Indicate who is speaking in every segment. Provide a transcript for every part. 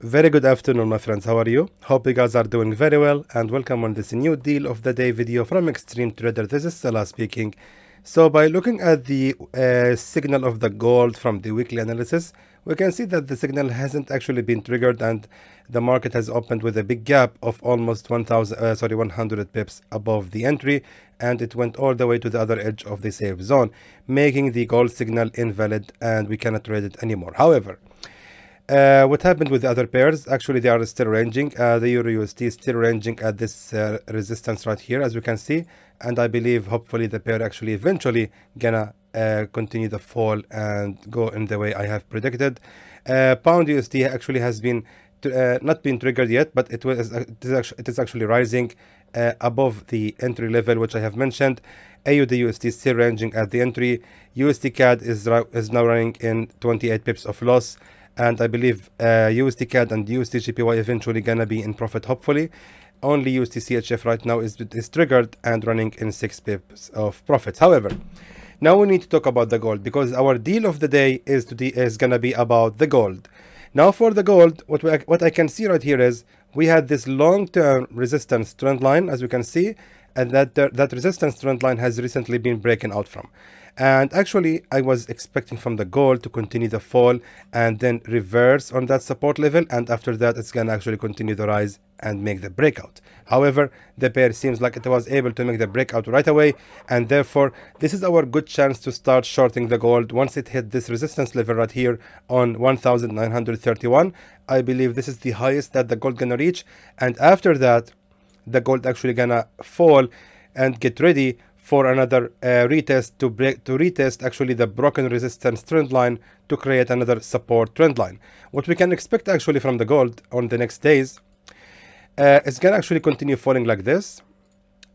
Speaker 1: Very good afternoon, my friends. How are you? Hope you guys are doing very well and welcome on this new deal of the day video from Xtreme Trader. This is Salah speaking. So by looking at the uh, signal of the gold from the weekly analysis, we can see that the signal hasn't actually been triggered and the market has opened with a big gap of almost 1000 uh, sorry 100 pips above the entry and it went all the way to the other edge of the safe zone making the gold signal invalid and we cannot trade it anymore however uh, what happened with the other pairs? Actually, they are still ranging. Uh, the Euro USD is still ranging at this uh, resistance right here, as we can see. And I believe, hopefully, the pair actually eventually gonna uh, continue the fall and go in the way I have predicted. Uh, Pound USD actually has been uh, not been triggered yet, but it was it is actually, it is actually rising above the entry level, which I have mentioned. AUD USD still ranging at the entry. USD CAD is is now running in 28 pips of loss and I believe uh, USD CAD and USD JPY eventually gonna be in profit hopefully. Only USD CHF right now is, is triggered and running in 6 pips of profits however now we need to talk about the gold because our deal of the day is to is gonna be about the gold. Now for the gold what we, what I can see right here is we had this long-term resistance trend line as we can see and that that resistance trend line has recently been breaking out from and actually I was expecting from the gold to continue the fall and then reverse on that support level. And after that it's gonna actually continue the rise and make the breakout. However the pair seems like it was able to make the breakout right away. And therefore this is our good chance to start shorting the gold once it hit this resistance level right here on 1931 i believe this is the highest that the gold gonna reach. And after that the gold actually gonna fall and get ready for another uh, retest to break to retest actually the broken resistance trend line to create another support trend line. What we can expect actually from the gold on the next days uh, it's gonna actually continue falling like this.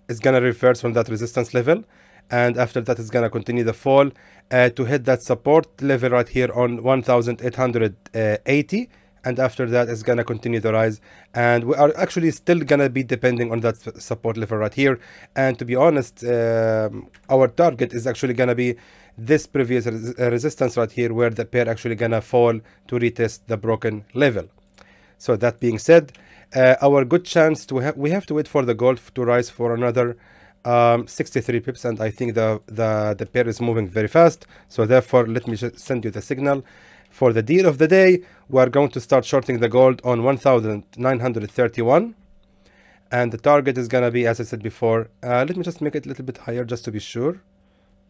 Speaker 1: It's gonna reverse from that resistance level and after that it's gonna continue the fall uh, to hit that support level right here on 1880 and after that it's gonna continue the rise. And we are actually still gonna be depending on that support level right here. And to be honest um, our target is actually gonna be this previous res resistance right here where the pair actually gonna fall to retest the broken level. So that being said uh, our good chance to have we have to wait for the gold to rise for another um, 63 pips and I think the, the the pair is moving very fast. So therefore let me send you the signal for the deal of the day, we are going to start shorting the gold on 1931 and the target is gonna be as I said before uh, let me just make it a little bit higher just to be sure.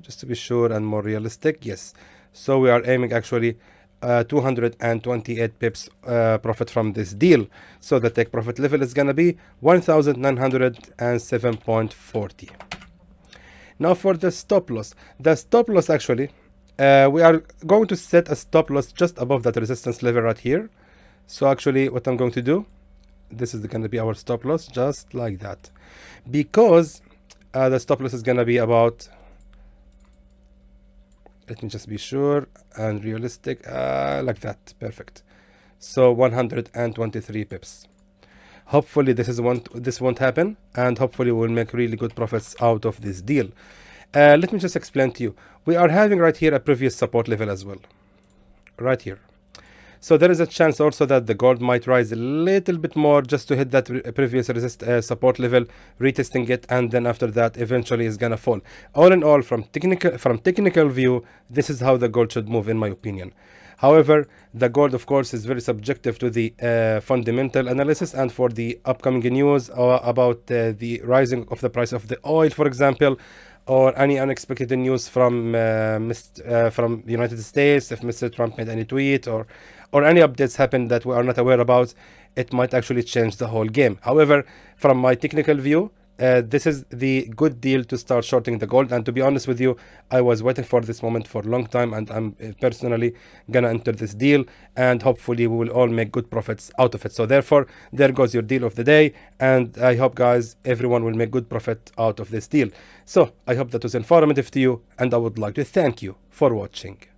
Speaker 1: Just to be sure and more realistic yes. So we are aiming actually uh, 228 pips uh, profit from this deal. So the take profit level is gonna be 1907.40 now for the stop loss. The stop loss actually uh, we are going to set a stop loss just above that resistance level right here. So actually what I'm going to do this is going to be our stop loss just like that. Because uh, the stop loss is going to be about let me just be sure and realistic uh, like that. Perfect. So 123 pips. Hopefully this is one this won't happen and hopefully we'll make really good profits out of this deal uh, let me just explain to you. We are having right here a previous support level as well. Right here. So there is a chance also that the gold might rise a little bit more just to hit that previous resist uh, support level, retesting it, and then after that eventually it's gonna fall. All in all, from technical from technical view, this is how the gold should move in my opinion. However, the gold, of course, is very subjective to the uh, fundamental analysis and for the upcoming news uh, about uh, the rising of the price of the oil, for example, or any unexpected news from uh, uh, from the United States, if Mr. Trump made any tweet or or any updates happen that we are not aware about, it might actually change the whole game. However, from my technical view, uh, this is the good deal to start shorting the gold. And to be honest with you i was waiting for this moment for a long time and i'm uh, personally gonna enter this deal and hopefully we will all make good profits out of it. So therefore there goes your deal of the day and i hope guys everyone will make good profit out of this deal. So i hope that was informative to you and i would like to thank you for watching